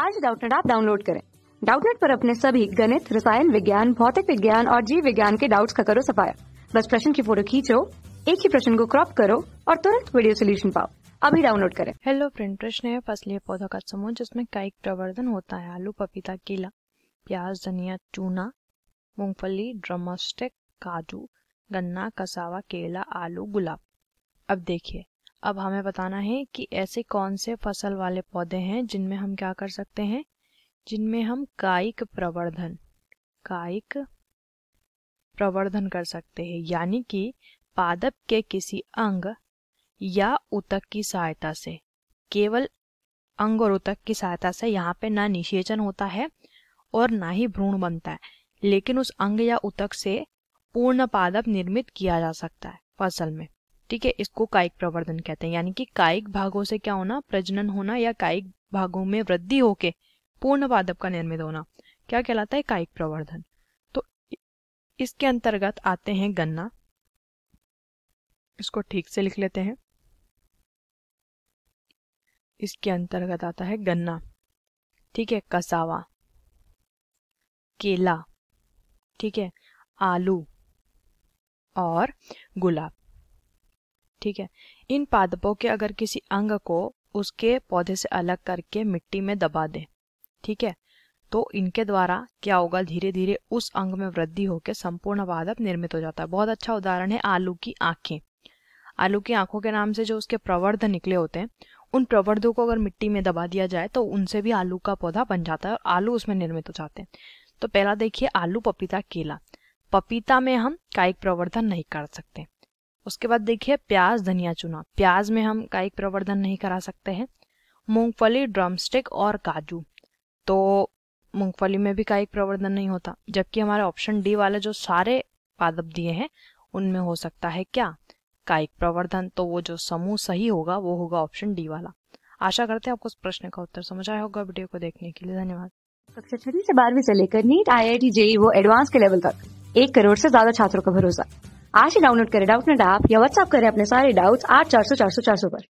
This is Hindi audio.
आज डाउटनेट आप डाउनलोड करें। डाउटनेट पर अपने सभी गणित, रसायन विज्ञान, भौतिक विज्ञान और जीव विज्ञान के डाउट्स का करो सफाया। बस प्रश्न की फ़ोटो खींचो, एक ही प्रश्न को क्रॉप करो और तुरंत वीडियो सोल्यूशन पाओ। अभी डाउनलोड करें। हेलो फ्रेंड प्रश्न है फसलीय पौधा का समूह, जिसमें कायिक प्रवर्धन होता है। आलू, पपीता, केला, प्याज, धनिया, चूना, मूंगफली ड्रमस्टिक काजू, गन्ना, कसावा, केला, आलू, गुलाब। अब देखिए। अब हमें बताना है कि ऐसे कौन से फ़सल वाले पौधे हैं जिनमें हम क्या कर सकते हैं? जिनमें हम कायिक प्रवर्धन कायिक प्रवर्धन कर सकते हैं, यानी कि पादप के किसी अंग या उतक की सहायता से। केवल अंग और उतक की सहायता से यहाँ पे ना निषेचन होता है और ना ही भ्रूण बनता है, लेकिन उस अंग या उतक से पूर्ण पादप निर्मित किया जा सकता है फ़सल में। ठीक है, इसको कायिक प्रवर्धन कहते हैं। यानी कि कायिक भागों से क्या होना, प्रजनन होना या कायिक भागों में वृद्धि होके पूर्ण पादप का निर्मित होना। क्या कहलाता है? कायिक प्रवर्धन। तो इसके अंतर्गत आते हैं गन्ना। इसको ठीक से लिख लेते हैं। इसके अंतर्गत आता है गन्ना। ठीक है, कसावा। केला। ठीक है, आलू। और गुलाब। ठीक है। इन पादपों के अगर किसी अंग को उसके पौधे से अलग करके मिट्टी में दबा दें, ठीक है तो इनके द्वारा क्या होगा? धीरे धीरे उस अंग में वृद्धि होकर संपूर्ण पादप निर्मित हो जाता है। बहुत अच्छा उदाहरण है आलू की आँखें। आलू की आँखों के नाम से जो उसके प्रवर्ध निकले होते हैं, उन प्रवर्धों को अगर मिट्टी में दबा दिया जाए तो उनसे भी आलू का पौधा बन जाता है और आलू उसमें निर्मित हो जाते हैं। तो पहला देखिए, आलू पपीता केला। पपीता में हम कायिक प्रवर्धन नहीं कर सकते। उसके बाद देखिए, प्याज, धनिया चुना। प्याज में हम कायिक प्रवर्धन नहीं करा सकते हैं। मूंगफली, ड्रमस्टिक और काजू। तो मूंगफली में भी कायिक प्रवर्धन नहीं होता, जबकि हमारे ऑप्शन डी वाले जो सारे पादप दिए हैं, उनमें हो सकता है क्या? कायिक प्रवर्धन। तो वो जो समूह सही होगा, वो होगा ऑप्शन डी वाला। आशा करते हैं आपको इस प्रश्न का उत्तर समझ आया होगा वीडियो को देखने के लिए। धन्यवाद। कक्षा छठी से बारहवीं से लेकर NEET, I I T JEE, वो एडवांस के लेवल तक। एक करोड़ से ज़्यादा छात्रों का भरोसा। आज ही डाउनलोड करें डाउट नेट ऐप या व्हाट्सअप करें अपने सारे डाउट्स आठ चार सौ चार सौ चार सौ पर।